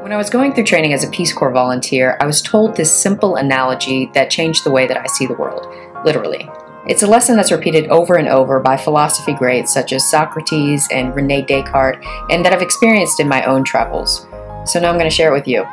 When I was going through training as a Peace Corps volunteer, I was told this simple analogy that changed the way that I see the world, literally. It's a lesson that's repeated over and over by philosophy greats such as Socrates and Rene Descartes, and that I've experienced in my own travels. So now I'm going to share it with you.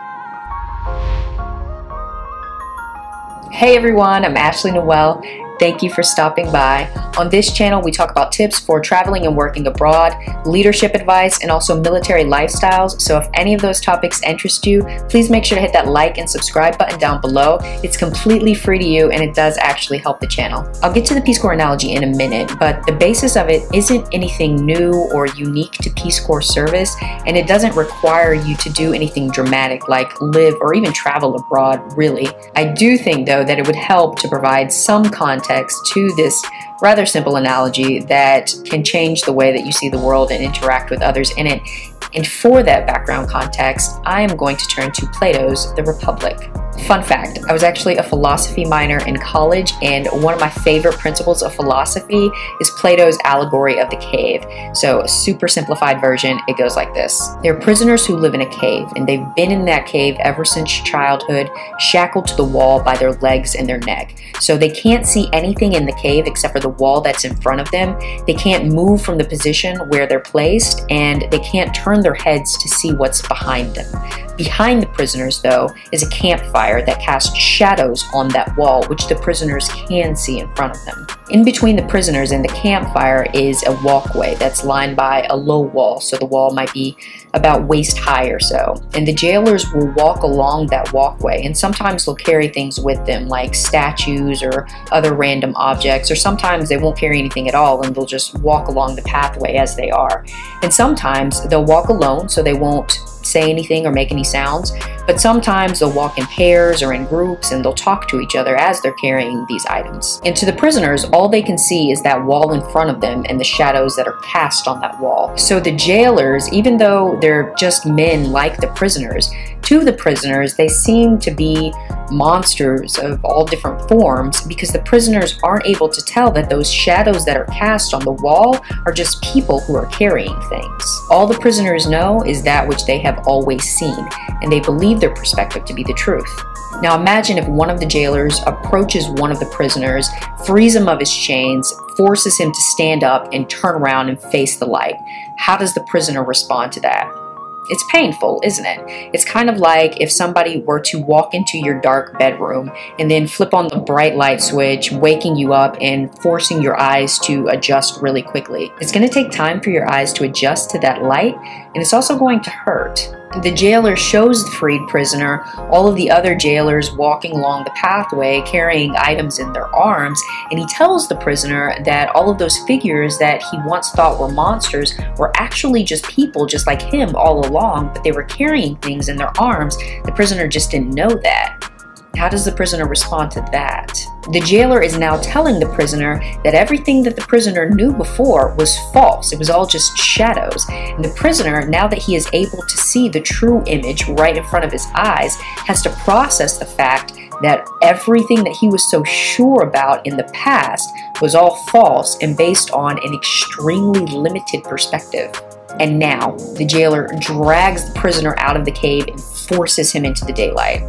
Hey everyone, I'm Ashley Noelle, Thank you for stopping by. On this channel, we talk about tips for traveling and working abroad, leadership advice, and also military lifestyles. So if any of those topics interest you, please make sure to hit that like and subscribe button down below. It's completely free to you and it does actually help the channel. I'll get to the Peace Corps analogy in a minute, but the basis of it isn't anything new or unique to Peace Corps service, and it doesn't require you to do anything dramatic like live or even travel abroad, really. I do think, though, that it would help to provide some content context to this rather simple analogy that can change the way that you see the world and interact with others in it. And for that background context, I am going to turn to Plato's The Republic. Fun fact, I was actually a philosophy minor in college, and one of my favorite principles of philosophy is Plato's allegory of the cave. So, a super simplified version, it goes like this. There are prisoners who live in a cave, and they've been in that cave ever since childhood, shackled to the wall by their legs and their neck. So they can't see anything in the cave except for the wall that's in front of them. They can't move from the position where they're placed, and they can't turn their heads to see what's behind them. Behind the prisoners, though, is a campfire that casts shadows on that wall, which the prisoners can see in front of them. In between the prisoners and the campfire is a walkway that's lined by a low wall, so the wall might be about waist high or so. And the jailers will walk along that walkway, and sometimes they'll carry things with them, like statues or other random objects, or sometimes they won't carry anything at all and they'll just walk along the pathway as they are. And sometimes they'll walk alone, so they won't say anything or make any sounds, but sometimes they'll walk in pairs or in groups and they'll talk to each other as they're carrying these items. And to the prisoners, all they can see is that wall in front of them and the shadows that are cast on that wall. So the jailers, even though they're just men like the prisoners, to the prisoners, they seem to be monsters of all different forms because the prisoners aren't able to tell that those shadows that are cast on the wall are just people who are carrying things. All the prisoners know is that which they have always seen, and they believe their perspective to be the truth. Now imagine if one of the jailers approaches one of the prisoners, frees him of his chains, forces him to stand up and turn around and face the light. How does the prisoner respond to that? It's painful, isn't it? It's kind of like if somebody were to walk into your dark bedroom and then flip on the bright light switch, waking you up and forcing your eyes to adjust really quickly. It's going to take time for your eyes to adjust to that light, and it's also going to hurt. The jailer shows the freed prisoner all of the other jailers walking along the pathway carrying items in their arms, and he tells the prisoner that all of those figures that he once thought were monsters were actually just people just like him all along, but they were carrying things in their arms. The prisoner just didn't know that. How does the prisoner respond to that? The jailer is now telling the prisoner that everything that the prisoner knew before was false. It was all just shadows. And the prisoner, now that he is able to see the true image right in front of his eyes, has to process the fact that everything that he was so sure about in the past was all false and based on an extremely limited perspective. And now, the jailer drags the prisoner out of the cave and forces him into the daylight.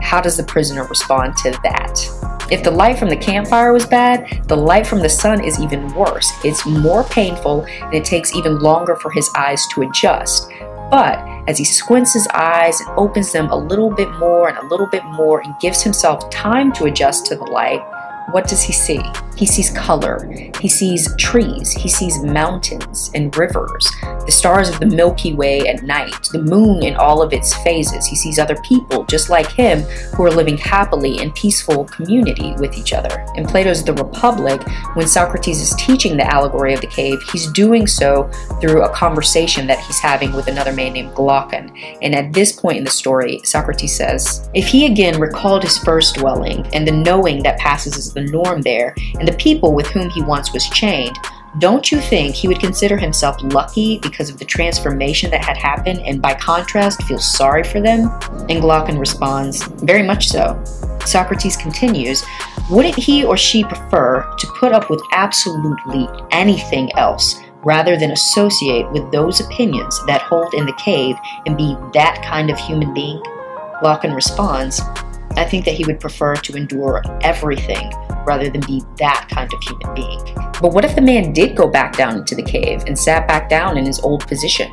How does the prisoner respond to that? If the light from the campfire was bad, the light from the sun is even worse. It's more painful and it takes even longer for his eyes to adjust. But as he squints his eyes and opens them a little bit more and a little bit more and gives himself time to adjust to the light, what does he see? He sees color, he sees trees, he sees mountains and rivers, the stars of the Milky Way at night, the moon in all of its phases. He sees other people just like him who are living happily in peaceful community with each other. In Plato's The Republic, when Socrates is teaching the allegory of the cave, he's doing so through a conversation that he's having with another man named Glaucon. And at this point in the story, Socrates says, If he again recalled his first dwelling and the knowing that passes as the norm there, and the people with whom he once was chained, don't you think he would consider himself lucky because of the transformation that had happened and by contrast feel sorry for them? And Glaucon responds, Very much so. Socrates continues, Wouldn't he or she prefer to put up with absolutely anything else rather than associate with those opinions that hold in the cave and be that kind of human being? Glaucon responds, I think that he would prefer to endure everything rather than be that kind of human being. But what if the man did go back down into the cave and sat back down in his old position?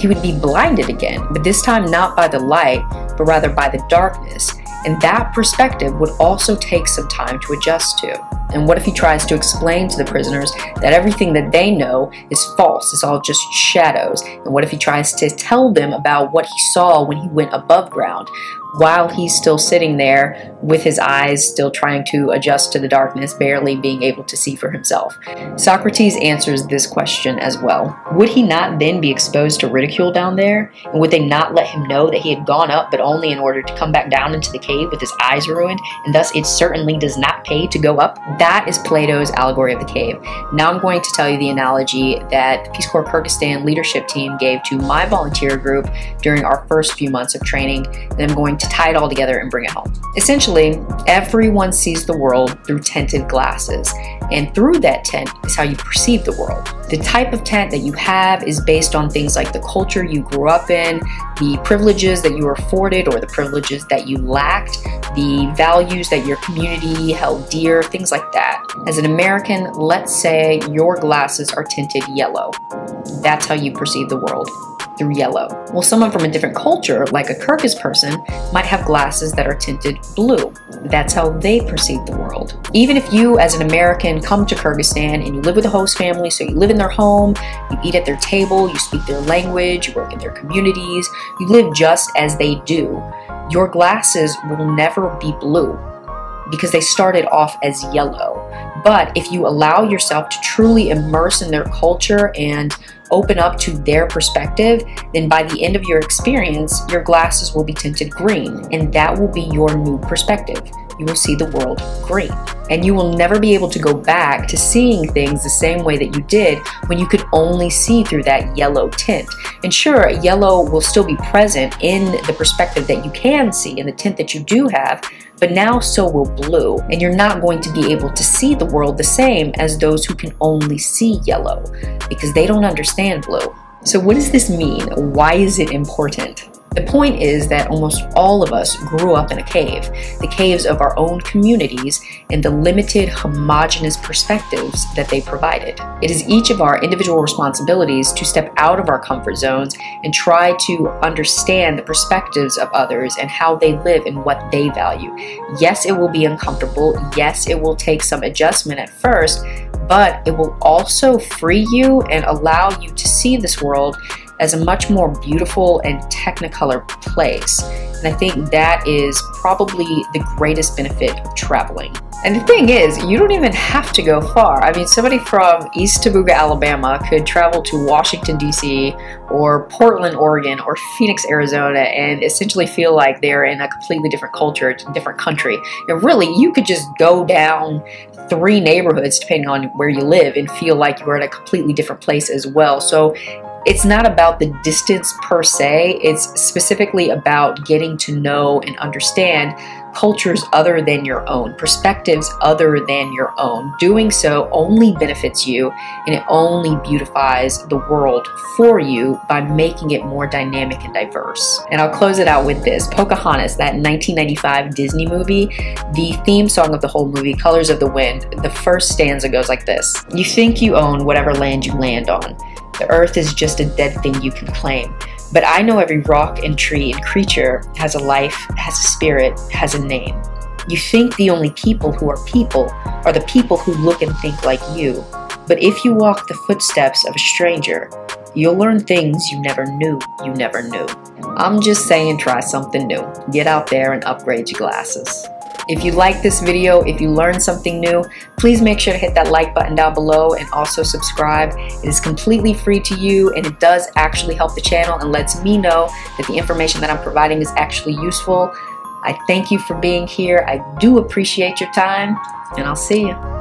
He would be blinded again, but this time not by the light, but rather by the darkness. And that perspective would also take some time to adjust to. And what if he tries to explain to the prisoners that everything that they know is false, it's all just shadows? And what if he tries to tell them about what he saw when he went above ground? while he's still sitting there with his eyes still trying to adjust to the darkness, barely being able to see for himself. Socrates answers this question as well. Would he not then be exposed to ridicule down there? And would they not let him know that he had gone up, but only in order to come back down into the cave with his eyes ruined, and thus it certainly does not pay to go up? That is Plato's allegory of the cave. Now I'm going to tell you the analogy that the Peace Corps Kyrgyzstan leadership team gave to my volunteer group during our first few months of training, and I'm going to tie it all together and bring it home. Essentially, everyone sees the world through tinted glasses, and through that tent is how you perceive the world. The type of tent that you have is based on things like the culture you grew up in, the privileges that you were afforded or the privileges that you lacked, the values that your community held dear, things like that. As an American, let's say your glasses are tinted yellow. That's how you perceive the world through yellow. Well, someone from a different culture, like a Kyrgyz person, might have glasses that are tinted blue. That's how they perceive the world. Even if you, as an American, come to Kyrgyzstan and you live with a host family, so you live in their home, you eat at their table, you speak their language, you work in their communities, you live just as they do, your glasses will never be blue because they started off as yellow. But if you allow yourself to truly immerse in their culture and open up to their perspective, then by the end of your experience, your glasses will be tinted green, and that will be your new perspective. You will see the world green. And you will never be able to go back to seeing things the same way that you did when you could only see through that yellow tint. And sure, yellow will still be present in the perspective that you can see in the tint that you do have, but now so will blue, and you're not going to be able to see the world the same as those who can only see yellow, because they don't understand blue. So what does this mean? Why is it important? The point is that almost all of us grew up in a cave, the caves of our own communities and the limited homogenous perspectives that they provided. It is each of our individual responsibilities to step out of our comfort zones and try to understand the perspectives of others and how they live and what they value. Yes, it will be uncomfortable. Yes, it will take some adjustment at first, but it will also free you and allow you to see this world as a much more beautiful and technicolor place. And I think that is probably the greatest benefit of traveling. And the thing is, you don't even have to go far. I mean, somebody from East Tabuga, Alabama could travel to Washington, D.C., or Portland, Oregon, or Phoenix, Arizona, and essentially feel like they're in a completely different culture, a different country. And really, you could just go down three neighborhoods, depending on where you live, and feel like you're in a completely different place as well. So it's not about the distance per se, it's specifically about getting to know and understand cultures other than your own, perspectives other than your own. Doing so only benefits you and it only beautifies the world for you by making it more dynamic and diverse. And I'll close it out with this Pocahontas, that 1995 Disney movie, the theme song of the whole movie, Colors of the Wind, the first stanza goes like this You think you own whatever land you land on. The earth is just a dead thing you can claim. But I know every rock and tree and creature has a life, has a spirit, has a name. You think the only people who are people are the people who look and think like you. But if you walk the footsteps of a stranger, you'll learn things you never knew you never knew. I'm just saying try something new. Get out there and upgrade your glasses. If you like this video, if you learned something new, please make sure to hit that like button down below and also subscribe. It is completely free to you and it does actually help the channel and lets me know that the information that I'm providing is actually useful. I thank you for being here. I do appreciate your time and I'll see you.